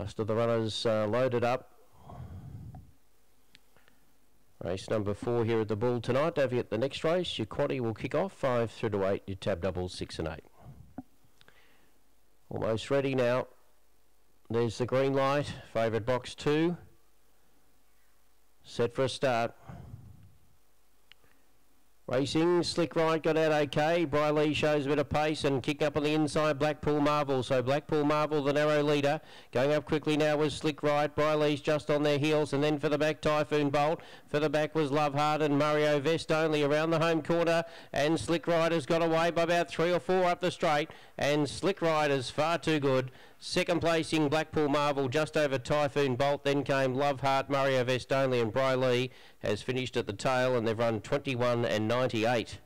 Last of the runners uh, loaded up. Race number four here at the Bull tonight. Don't forget the next race. Your quaddy will kick off five through to eight. Your tab doubles six and eight. Almost ready now. There's the green light. Favourite box two. Set for a start. Racing, Slick Right got out okay. Briley shows a bit of pace and kick up on the inside. Blackpool Marvel. So Blackpool Marvel, the narrow leader. Going up quickly now was Slick Right. Briley's just on their heels. And then for the back, Typhoon Bolt. For the back was Love Heart and Mario Vest only around the home corner. And Slick Right has got away by about three or four up the straight. And Slick is far too good. Second placing Blackpool Marvel just over Typhoon Bolt. Then came Love Heart, Mario Vest only, and Briley has finished at the tail, and they've run 21 and 98.